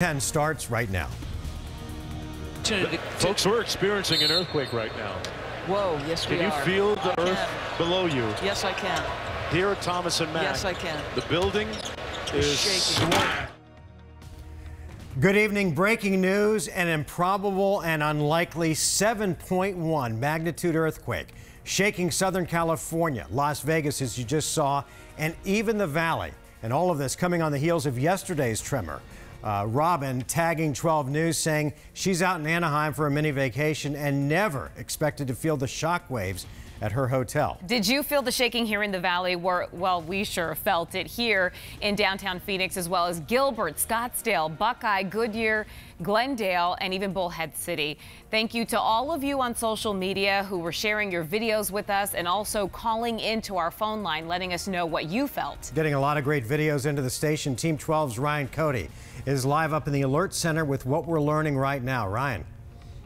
10 starts right now. Folks, we're experiencing an earthquake right now. Whoa, yes Can we you feel the I earth can. below you? Yes, I can. Here at Thomas and Mack. Yes, I can. The building is shaking. swaying. Good evening. Breaking news an improbable and unlikely 7.1 magnitude earthquake shaking Southern California, Las Vegas, as you just saw, and even the valley. And all of this coming on the heels of yesterday's tremor. Uh, Robin tagging 12 News saying she's out in Anaheim for a mini vacation and never expected to feel the shock waves at her hotel. Did you feel the shaking here in the valley? Where, well, we sure felt it here in downtown Phoenix, as well as Gilbert, Scottsdale, Buckeye, Goodyear, Glendale, and even Bullhead City. Thank you to all of you on social media who were sharing your videos with us and also calling into our phone line, letting us know what you felt. Getting a lot of great videos into the station. Team 12's Ryan Cody is live up in the Alert Center with what we're learning right now. Ryan.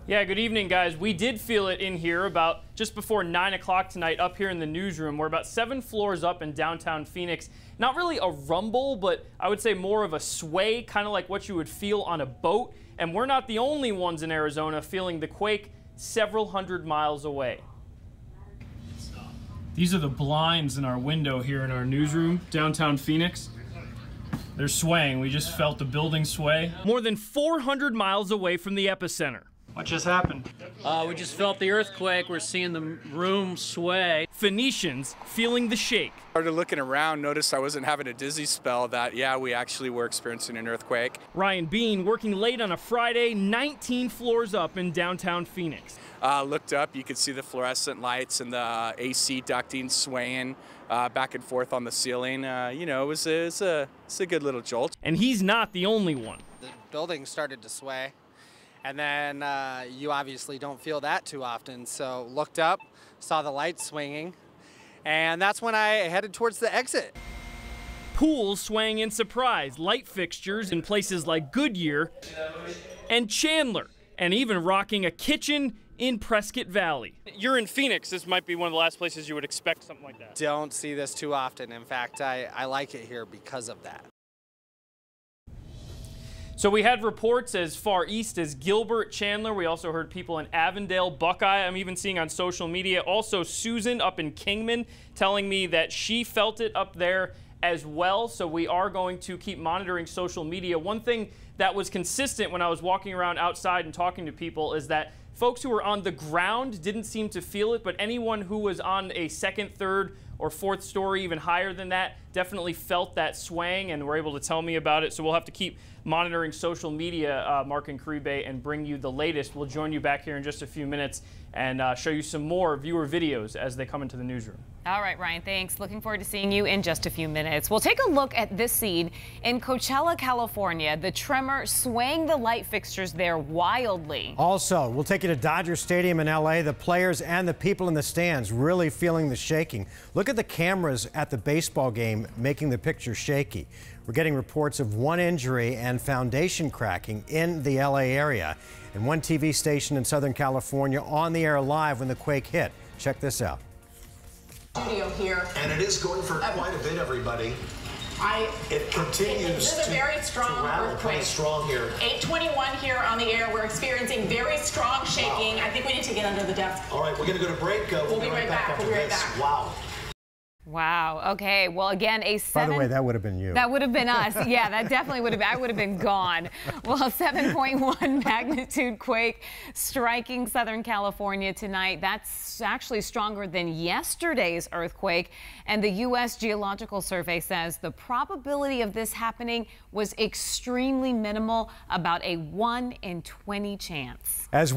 Yeah, good evening, guys. We did feel it in here about just before 9 o'clock tonight up here in the newsroom. We're about seven floors up in downtown Phoenix. Not really a rumble, but I would say more of a sway, kind of like what you would feel on a boat. And we're not the only ones in Arizona feeling the quake several hundred miles away. These are the blinds in our window here in our newsroom, downtown Phoenix. They're swaying. We just felt the building sway. More than 400 miles away from the epicenter. What just happened? Uh, we just felt the earthquake. We're seeing the room sway. Phoenicians feeling the shake. Started looking around, noticed I wasn't having a dizzy spell. That yeah, we actually were experiencing an earthquake. Ryan Bean working late on a Friday, 19 floors up in downtown Phoenix. Uh, looked up, you could see the fluorescent lights and the uh, AC ducting swaying uh, back and forth on the ceiling. Uh, you know, it was, it, was a, it's a good little jolt. And he's not the only one. The building started to sway, and then uh, you obviously don't feel that too often. So looked up, saw the lights swinging, and that's when I headed towards the exit. Pools swaying in surprise, light fixtures in places like Goodyear and Chandler, and even rocking a kitchen in Prescott Valley. You're in Phoenix. This might be one of the last places you would expect something like that. Don't see this too often. In fact, I, I like it here because of that. So we had reports as far east as Gilbert, Chandler. We also heard people in Avondale, Buckeye. I'm even seeing on social media. Also Susan up in Kingman telling me that she felt it up there as well. So we are going to keep monitoring social media. One thing that was consistent when I was walking around outside and talking to people is that folks who were on the ground didn't seem to feel it, but anyone who was on a second, third, or fourth story, even higher than that, definitely felt that swaying and were able to tell me about it. So we'll have to keep monitoring social media, uh, Mark and Caribe, and bring you the latest. We'll join you back here in just a few minutes and uh, show you some more viewer videos as they come into the newsroom. All right, Ryan, thanks. Looking forward to seeing you in just a few minutes. We'll take a look at this scene in Coachella, California. The tremor swaying the light fixtures there wildly. Also, we'll take you to Dodger Stadium in LA. The players and the people in the stands really feeling the shaking. Look at the cameras at the baseball game making the picture shaky. We're getting reports of one injury and foundation cracking in the LA area. And one TV station in Southern California on the air live when the quake hit. Check this out. Studio here. And it is going for quite a bit, everybody. I. It continues This is to, a very strong to rattle earthquake. quite strong here. 821 here on the air. We're experiencing very strong shaking. I think we need to get under the desk. All right, we're going to go to break. Uh, We'll be right back. after We'll be right this. back. Wow. Wow. Okay. Well, again, a seven. By the way, that would have been you. That would have been us. Yeah, that definitely would have. I would have been gone. Well, 7.1 magnitude quake striking Southern California tonight. That's actually stronger than yesterday's earthquake. And the U.S. Geological Survey says the probability of this happening was extremely minimal, about a 1 in 20 chance. As